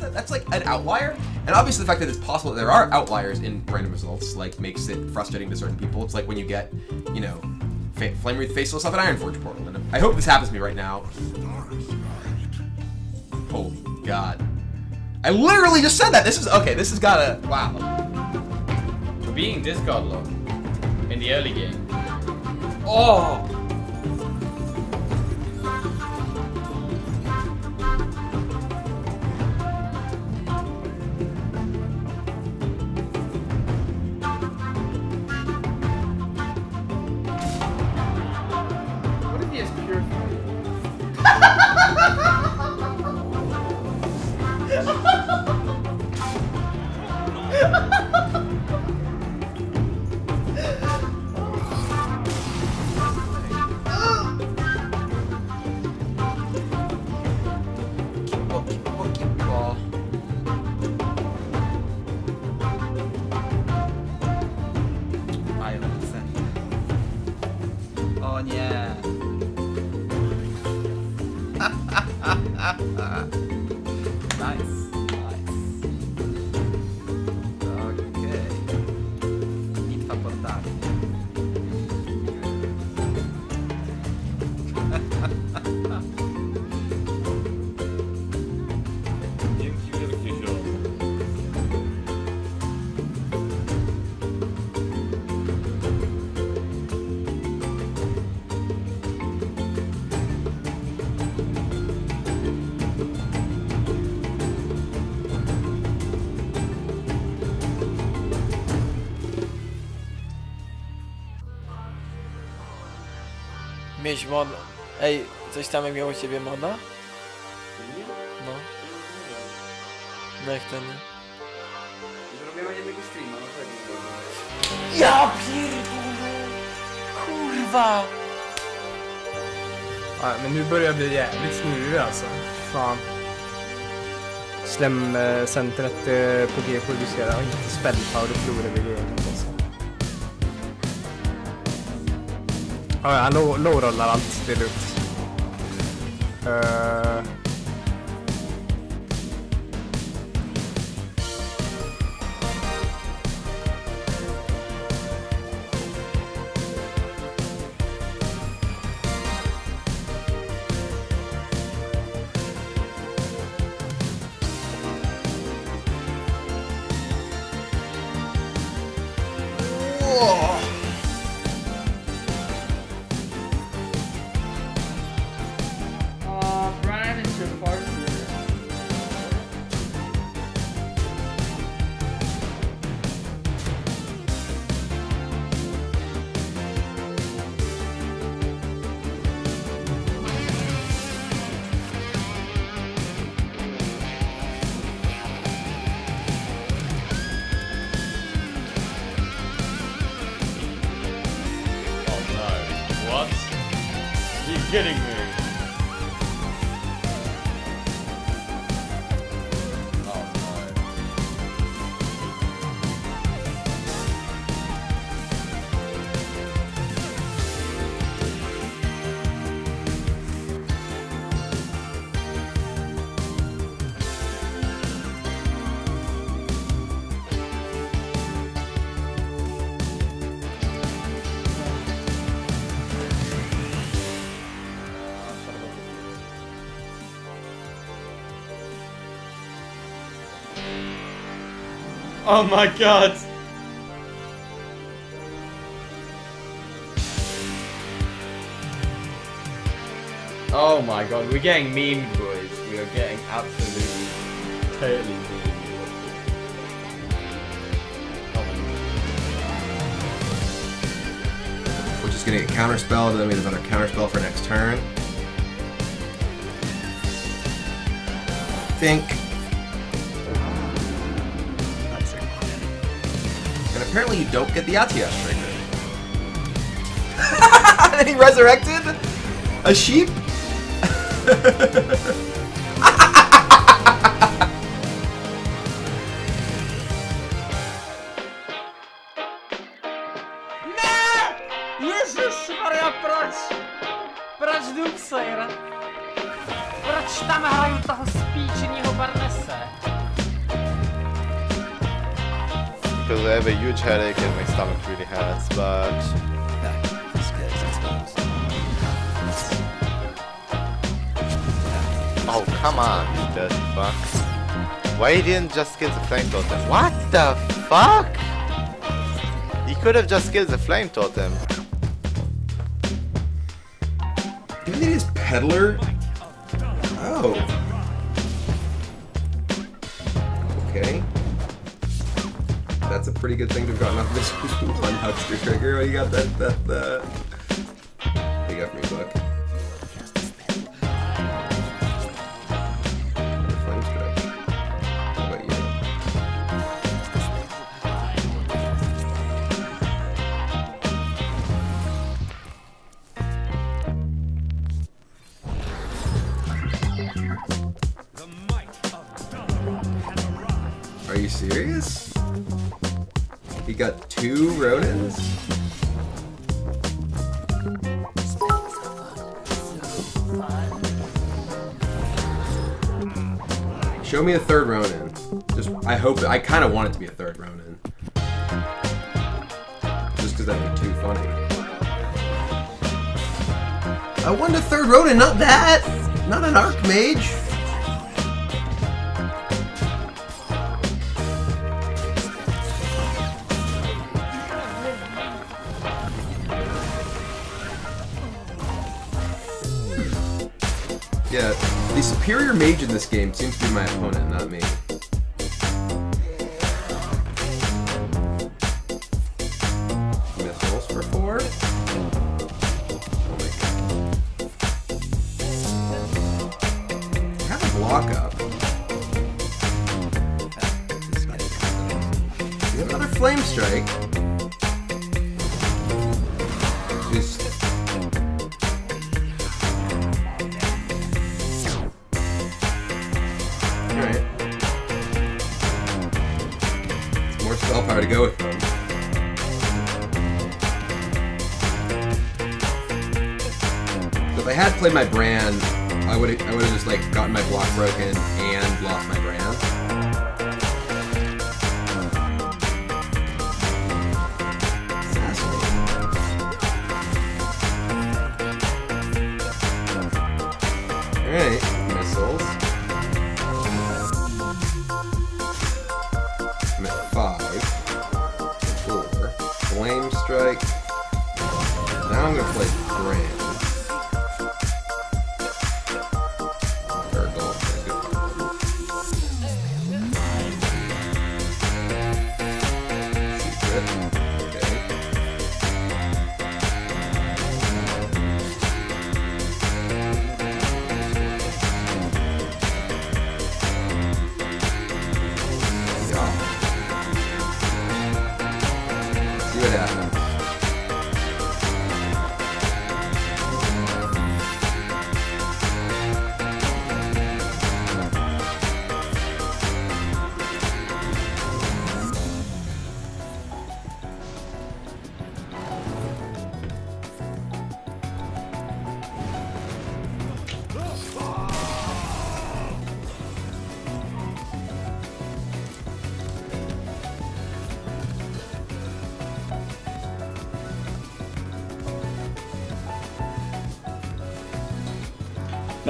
that- that's like an outlier. And obviously, the fact that it's possible that there are outliers in random results like makes it frustrating to certain people. It's like when you get, you know, fa- Flamewreathed Faceless off an Ironforge portal. And I hope this happens to me right now. Holy God! I literally just said that. This is okay. This has gotta. Wow. For being this godlike in the early game. Oh! Mieć moda. Ej, coś tam miało u ciebie moda? No. No jak ten. Zrobimy jednego streama, no pewnie. Ja pierdolę! Kurwa! Ja, men nu börjar jag bli jävligt snurrig alltså. Fan. Slemcentret eh, på G producerar och inte spellpower vi det. Alltså. Ja, han low- lowrollar allt. Det är lugnt. Eh. Uh... Whoa! Kidding me? Oh my god! Oh my god, we're getting memed, boys. We are getting absolutely, totally memed. Which is gonna get counterspelled, and then we have another counterspell for next turn. Think. Apparently you don't get the Atiesh trigger. and he resurrected a sheep? have a huge headache and my stomach really hurts, but Oh, come on, you dirty fuck. Why he didn't just kill the flame totem? What the fuck? He could have just killed the flame totem. Didn't his peddler? Oh. Okay. That's a pretty good thing to have gotten off this one huckster trigger. Oh, you got that that that. You got me book. Flame strike. How about you? Are you serious? He got two Ronins? Show me a third Ronin. Just, I hope, I kind of want it to be a third Ronin. Just because that would be too funny. I want a third Ronin, not that! Not an Archmage! Yeah, the superior mage in this game seems to be my opponent, not me. Missiles for four. Oh. Have a block up. Another flame strike. Spell power to go with them. So if I had played my brand, I would I would have just like gotten my block broken and lost my brand.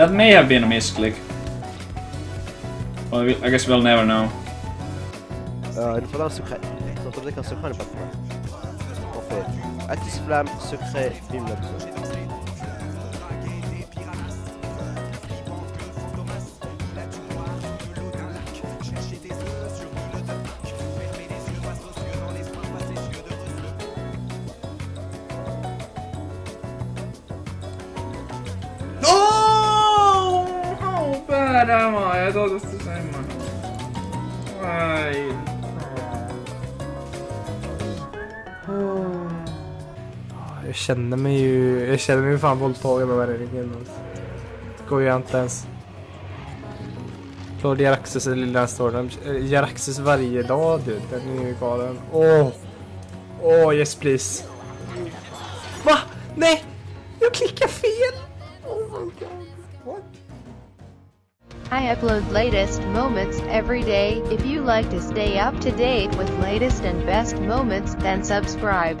That may have been a misclick. Well, I guess we'll never know. Faudra secret. How bad am I? I thought Jag känner mig ju... Jag känner mig fan våldtagen av ringen. Alltså. Det går ju inte ens. Lord Jaraxes är lilla storyn. Jaraxes varje dag du. Den är ju galen. Åh! Oh. Åh oh, yes please. Va? Nej! Jag klickar fel! Oh my god. I upload latest moments every day. If you like to stay up to date with latest and best moments, then subscribe.